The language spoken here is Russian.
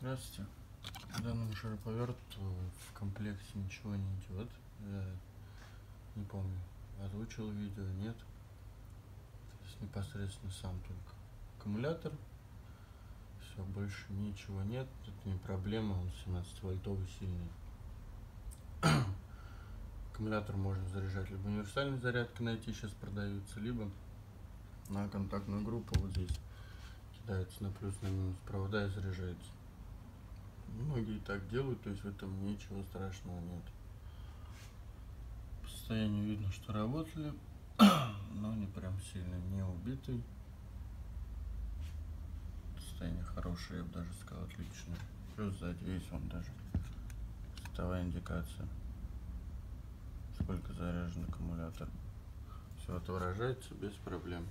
Здравствуйте. В данном шуруповерту в комплекте ничего не идет. Я не помню, озвучил видео, нет. То есть непосредственно сам только аккумулятор. Все, больше ничего нет. Это не проблема, он 17 вольтовый сильный. Аккумулятор можно заряжать либо универсальной зарядкой найти, сейчас продаются, либо на контактную группу вот здесь кидается на плюс, на минус провода и заряжается. Многие так делают, то есть в этом ничего страшного нет. По видно, что работали, но не прям сильно не убитый. Состояние хорошее, я бы даже сказал, отличное. Плюс сзади есть вон даже световая индикация, сколько заряжен аккумулятор. Все отображается без проблем.